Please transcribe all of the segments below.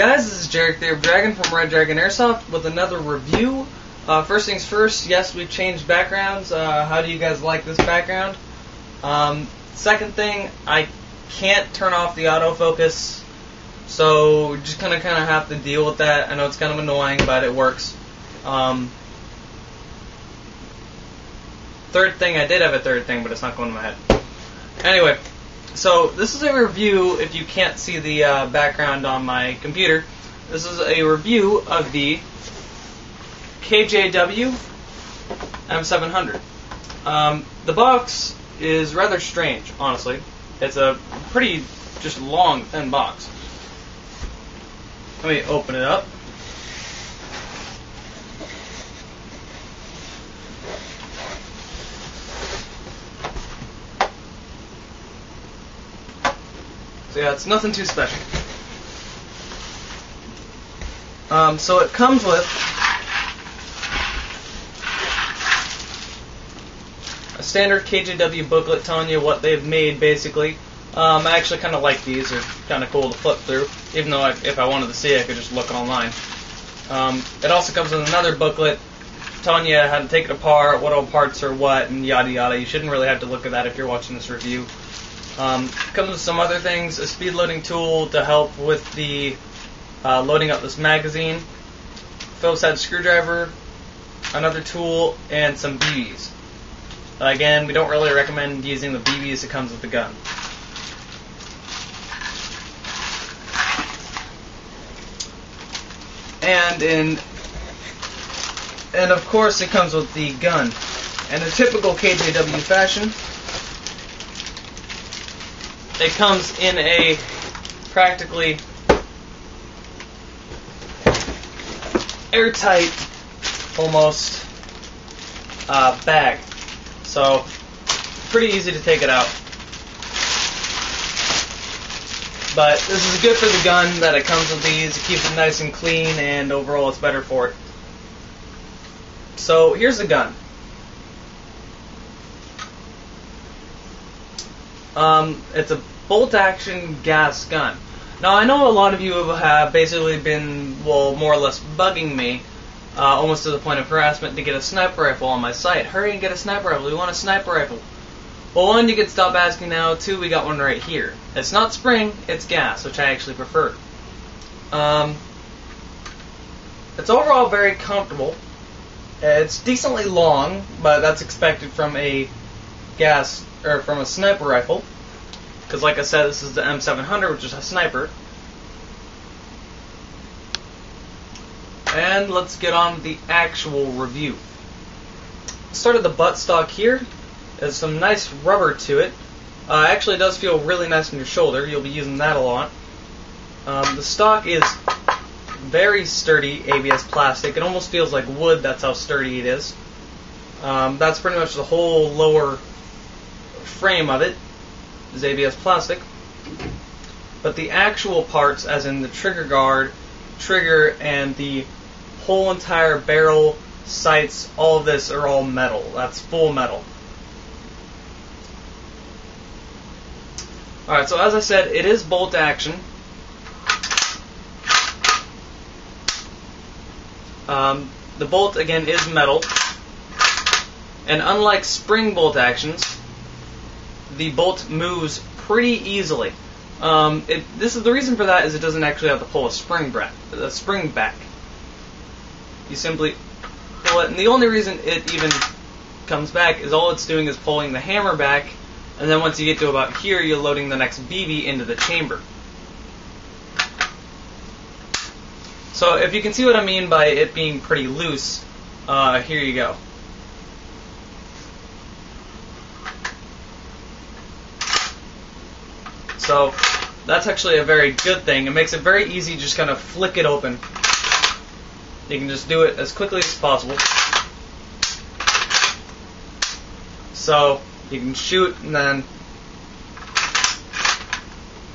guys, this is Jarek the Dragon from Red Dragon Airsoft with another review. Uh, first things first, yes, we've changed backgrounds. Uh, how do you guys like this background? Um, second thing, I can't turn off the autofocus, so just kind of kind of have to deal with that. I know it's kind of annoying, but it works. Um, third thing, I did have a third thing, but it's not going to my head. Anyway, so this is a review. If you can't see the uh, background on my computer, this is a review of the KJW M700. Um, the box is rather strange, honestly. It's a pretty just long, thin box. Let me open it up. So yeah, it's nothing too special. Um, so it comes with a standard KJW booklet telling you what they've made, basically. Um, I actually kind of like these; they're kind of cool to flip through. Even though I, if I wanted to see, I could just look online. Um, it also comes with another booklet telling you how to take it apart, what all parts are what, and yada yada. You shouldn't really have to look at that if you're watching this review. Um, comes with some other things, a speed loading tool to help with the uh, loading up this magazine, Phillips head screwdriver, another tool, and some BBs. Again, we don't really recommend using the BBs that comes with the gun. And in and of course it comes with the gun. In a typical KJW fashion, it comes in a practically airtight, almost, uh, bag. So, pretty easy to take it out. But this is good for the gun that it comes with these. It keeps it nice and clean, and overall it's better for it. So, here's the gun. Um, it's a bolt action gas gun. Now I know a lot of you have basically been, well, more or less bugging me, uh, almost to the point of harassment, to get a sniper rifle on my site. Hurry and get a sniper rifle. We want a sniper rifle. Well, one, you can stop asking now. Two, we got one right here. It's not spring, it's gas, which I actually prefer. Um, it's overall very comfortable. It's decently long, but that's expected from a gas or from a sniper rifle. Because, like I said, this is the M700, which is a sniper. And let's get on the actual review. Started the buttstock here. There's some nice rubber to it. Uh, actually, it does feel really nice on your shoulder. You'll be using that a lot. Um, the stock is very sturdy ABS plastic. It almost feels like wood. That's how sturdy it is. Um, that's pretty much the whole lower frame of it is ABS plastic. But the actual parts, as in the trigger guard, trigger, and the whole entire barrel, sights, all of this are all metal. That's full metal. Alright, so as I said, it is bolt action. Um, the bolt, again, is metal. And unlike spring bolt actions, the bolt moves pretty easily. Um, it, this is the reason for that is it doesn't actually have to pull a spring back. A spring back. You simply pull it, and the only reason it even comes back is all it's doing is pulling the hammer back, and then once you get to about here, you're loading the next BB into the chamber. So if you can see what I mean by it being pretty loose, uh, here you go. So that's actually a very good thing. It makes it very easy to just kind of flick it open. You can just do it as quickly as possible. So you can shoot and then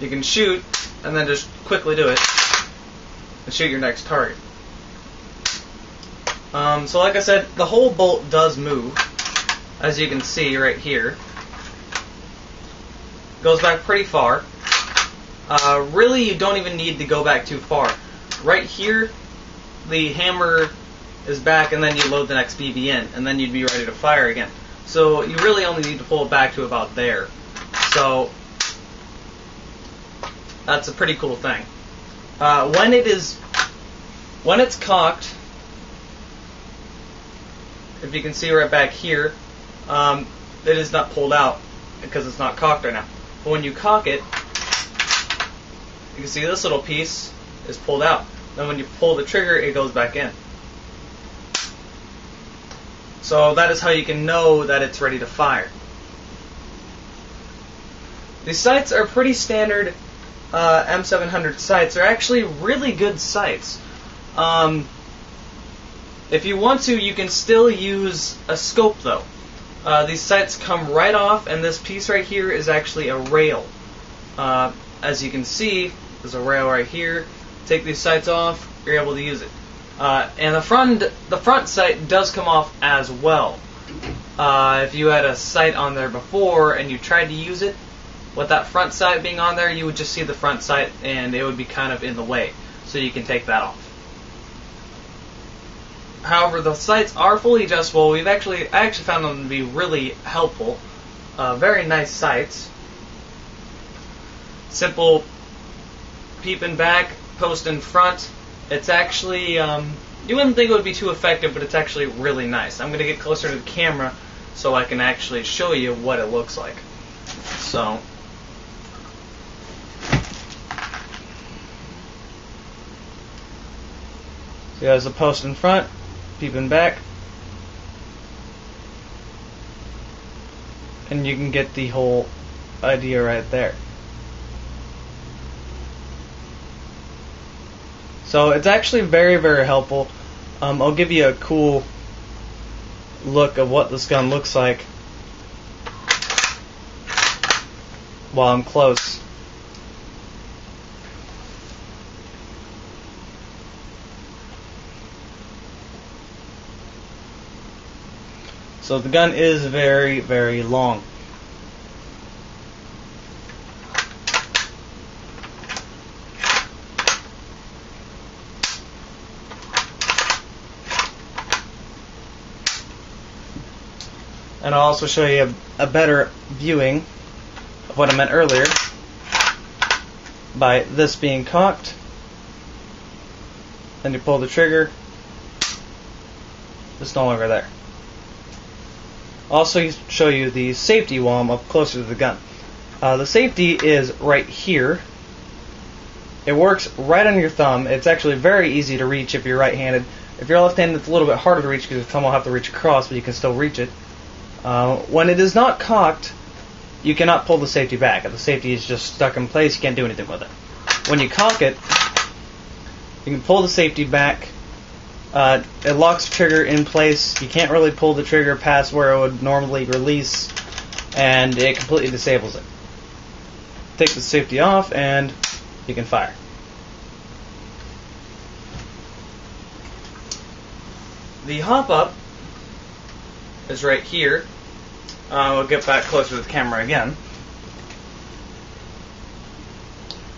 you can shoot and then just quickly do it and shoot your next target. Um, so like I said, the whole bolt does move, as you can see right here. Goes back pretty far. Uh, really, you don't even need to go back too far. right here, the hammer is back, and then you load the next BB in, and then you'd be ready to fire again. So you really only need to pull it back to about there. So that's a pretty cool thing. Uh, when it is, when it's cocked, if you can see right back here, um, it is not pulled out because it's not cocked right now. But when you cock it, you can see this little piece is pulled out. Then when you pull the trigger, it goes back in. So that is how you can know that it's ready to fire. These sights are pretty standard uh, M700 sights. They're actually really good sights. Um, if you want to, you can still use a scope though. Uh, these sights come right off, and this piece right here is actually a rail. Uh, as you can see, there's a rail right here. Take these sights off, you're able to use it. Uh, and the front, the front sight does come off as well. Uh, if you had a sight on there before and you tried to use it, with that front sight being on there, you would just see the front sight and it would be kind of in the way. So you can take that off. However, the sights are fully adjustable. We've actually, I actually found them to be really helpful. Uh, very nice sights. Simple peeping back, post in front. It's actually, um, you wouldn't think it would be too effective, but it's actually really nice. I'm going to get closer to the camera so I can actually show you what it looks like. So, so there's a post in front, peeping back. And you can get the whole idea right there. So it's actually very, very helpful. Um, I'll give you a cool look of what this gun looks like while I'm close. So the gun is very, very long. And I'll also show you a, a better viewing of what I meant earlier by this being cocked. Then you pull the trigger. It's no longer there also show you the safety while I'm up closer to the gun. Uh, the safety is right here. It works right on your thumb. It's actually very easy to reach if you're right-handed. If you're left-handed, it's a little bit harder to reach because your thumb will have to reach across, but you can still reach it. Uh, when it is not cocked, you cannot pull the safety back. If the safety is just stuck in place, you can't do anything with it. When you cock it, you can pull the safety back uh, it locks the trigger in place. You can't really pull the trigger past where it would normally release, and it completely disables it. Take the safety off, and you can fire. The hop up is right here. Uh, we'll get back closer to the camera again.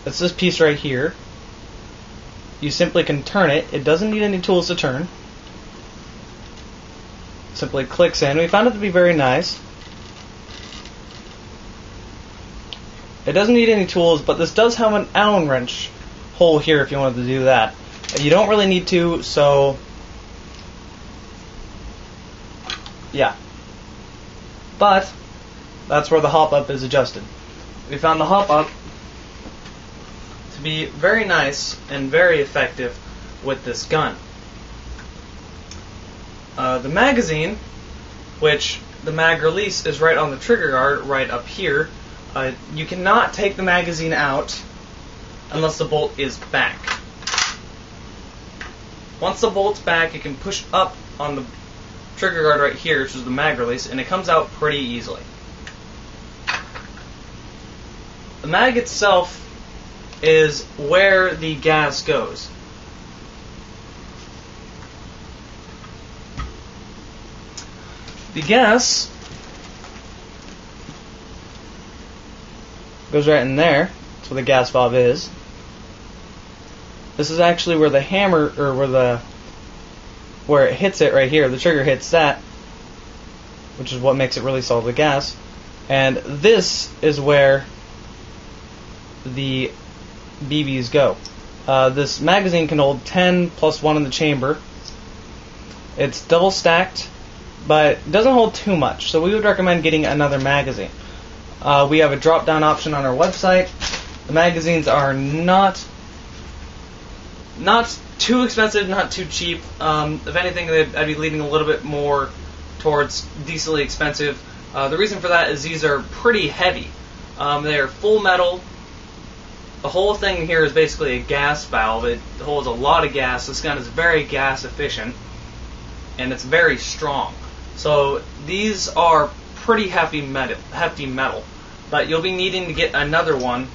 It's this piece right here you simply can turn it. It doesn't need any tools to turn. Simply clicks in. We found it to be very nice. It doesn't need any tools, but this does have an Allen wrench hole here if you wanted to do that. You don't really need to, so yeah. But that's where the hop up is adjusted. We found the hop up to be very nice and very effective with this gun. Uh, the magazine, which the mag release is right on the trigger guard, right up here, uh, you cannot take the magazine out unless the bolt is back. Once the bolt's back, you can push up on the trigger guard right here, which is the mag release, and it comes out pretty easily. The mag itself is where the gas goes. The gas goes right in there. That's where the gas valve is. This is actually where the hammer, or where the where it hits it right here. The trigger hits that, which is what makes it release all the gas. And this is where the BBs go. Uh, this magazine can hold 10 plus 1 in the chamber. It's double stacked, but doesn't hold too much, so we would recommend getting another magazine. Uh, we have a drop down option on our website. The magazines are not not too expensive, not too cheap. Um, if anything, I'd be leaning a little bit more towards decently expensive. Uh, the reason for that is these are pretty heavy. Um, they are full metal. The whole thing here is basically a gas valve. It holds a lot of gas. This gun is very gas efficient, and it's very strong. So these are pretty hefty metal. Hefty metal, but you'll be needing to get another one,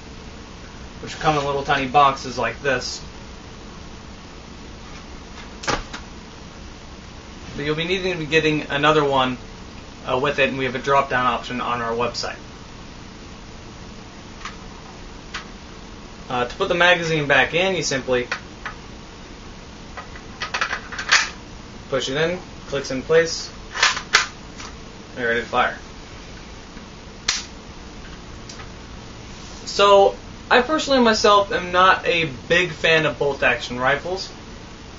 which come in little tiny boxes like this. But you'll be needing to be getting another one uh, with it, and we have a drop down option on our website. Uh, to put the magazine back in, you simply push it in, clicks in place, and you're ready to fire. So, I personally myself am not a big fan of bolt action rifles.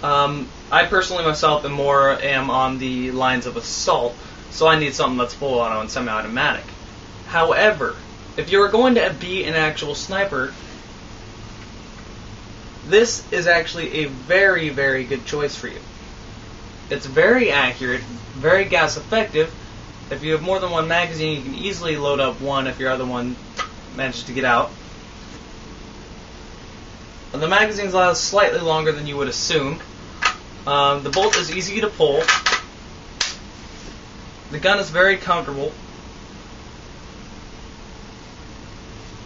Um, I personally myself am more am on the lines of assault, so I need something that's full auto and semi-automatic. However, if you're going to be an actual sniper, this is actually a very, very good choice for you. It's very accurate, very gas effective. If you have more than one magazine, you can easily load up one if your other one manages to get out. The magazines last slightly longer than you would assume. Um, the bolt is easy to pull. The gun is very comfortable.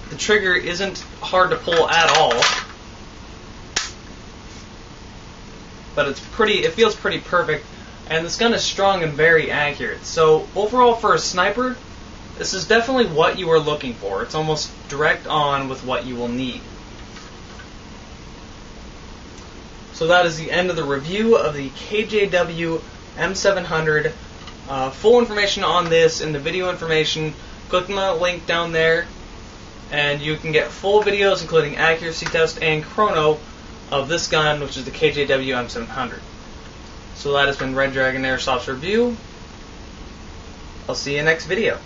The trigger isn't hard to pull at all. But it's pretty, it feels pretty perfect. And this gun is strong and very accurate. So overall for a sniper, this is definitely what you are looking for. It's almost direct on with what you will need. So that is the end of the review of the KJW M700. Uh, full information on this in the video information. Click on the link down there, and you can get full videos, including accuracy test and chrono, of this gun, which is the KJW M700. So that has been Red Dragon Airsoft's review. I'll see you in next video.